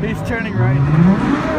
He's turning right.